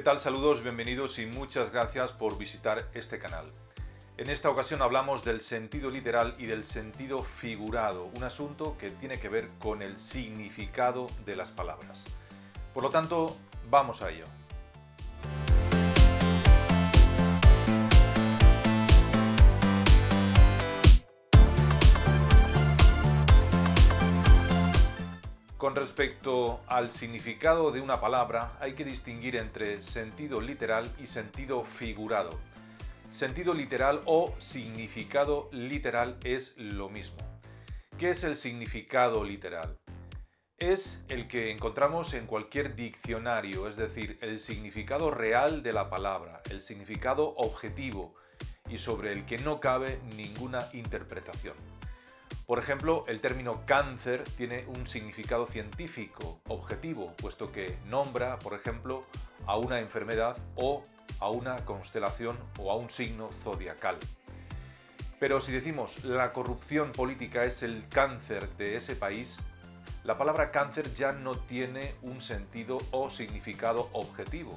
tal? Saludos, bienvenidos y muchas gracias por visitar este canal. En esta ocasión hablamos del sentido literal y del sentido figurado, un asunto que tiene que ver con el significado de las palabras. Por lo tanto, vamos a ello. Con respecto al significado de una palabra, hay que distinguir entre sentido literal y sentido figurado. Sentido literal o significado literal es lo mismo. ¿Qué es el significado literal? Es el que encontramos en cualquier diccionario, es decir, el significado real de la palabra, el significado objetivo y sobre el que no cabe ninguna interpretación. Por ejemplo, el término cáncer tiene un significado científico, objetivo, puesto que nombra, por ejemplo, a una enfermedad o a una constelación o a un signo zodiacal. Pero si decimos la corrupción política es el cáncer de ese país, la palabra cáncer ya no tiene un sentido o significado objetivo,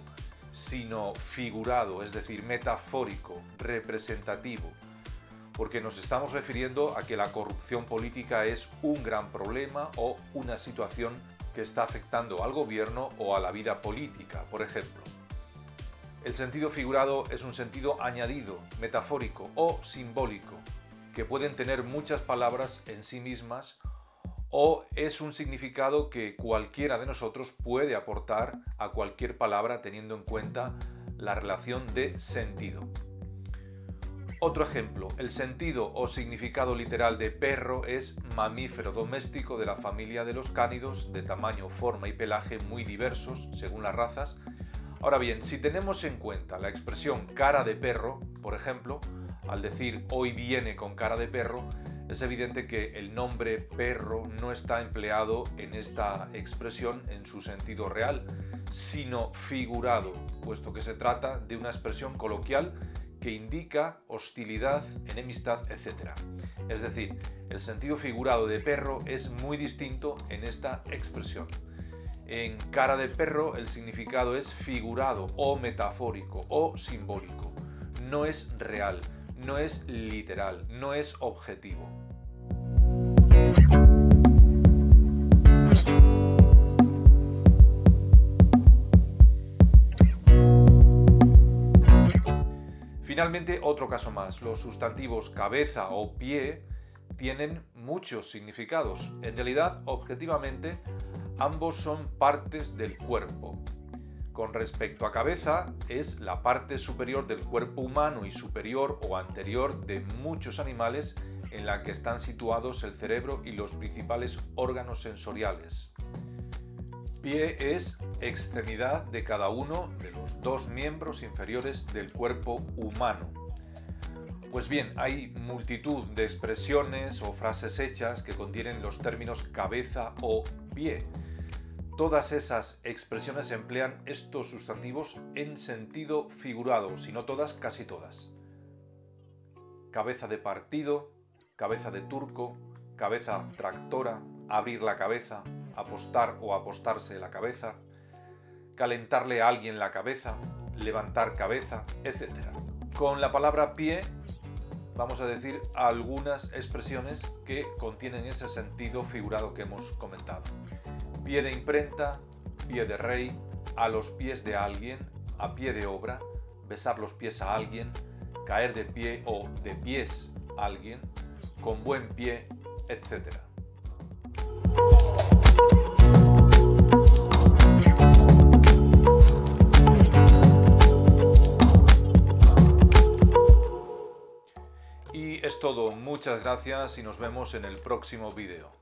sino figurado, es decir, metafórico, representativo porque nos estamos refiriendo a que la corrupción política es un gran problema o una situación que está afectando al gobierno o a la vida política, por ejemplo. El sentido figurado es un sentido añadido, metafórico o simbólico, que pueden tener muchas palabras en sí mismas o es un significado que cualquiera de nosotros puede aportar a cualquier palabra teniendo en cuenta la relación de sentido. Otro ejemplo, el sentido o significado literal de perro es mamífero doméstico de la familia de los cánidos, de tamaño, forma y pelaje muy diversos según las razas. Ahora bien, si tenemos en cuenta la expresión cara de perro, por ejemplo, al decir hoy viene con cara de perro, es evidente que el nombre perro no está empleado en esta expresión en su sentido real, sino figurado, puesto que se trata de una expresión coloquial que indica hostilidad, enemistad, etc. Es decir, el sentido figurado de perro es muy distinto en esta expresión. En cara de perro el significado es figurado o metafórico o simbólico. No es real, no es literal, no es objetivo. Finalmente, otro caso más. Los sustantivos cabeza o pie tienen muchos significados. En realidad, objetivamente, ambos son partes del cuerpo. Con respecto a cabeza, es la parte superior del cuerpo humano y superior o anterior de muchos animales en la que están situados el cerebro y los principales órganos sensoriales. Pie es extremidad de cada uno de los dos miembros inferiores del cuerpo humano. Pues bien, hay multitud de expresiones o frases hechas que contienen los términos cabeza o pie. Todas esas expresiones emplean estos sustantivos en sentido figurado, si no todas, casi todas. Cabeza de partido, cabeza de turco, cabeza tractora, abrir la cabeza, apostar o apostarse la cabeza, calentarle a alguien la cabeza, levantar cabeza, etc. Con la palabra pie vamos a decir algunas expresiones que contienen ese sentido figurado que hemos comentado. Pie de imprenta, pie de rey, a los pies de alguien, a pie de obra, besar los pies a alguien, caer de pie o de pies a alguien, con buen pie, etc. es todo, muchas gracias y nos vemos en el próximo vídeo.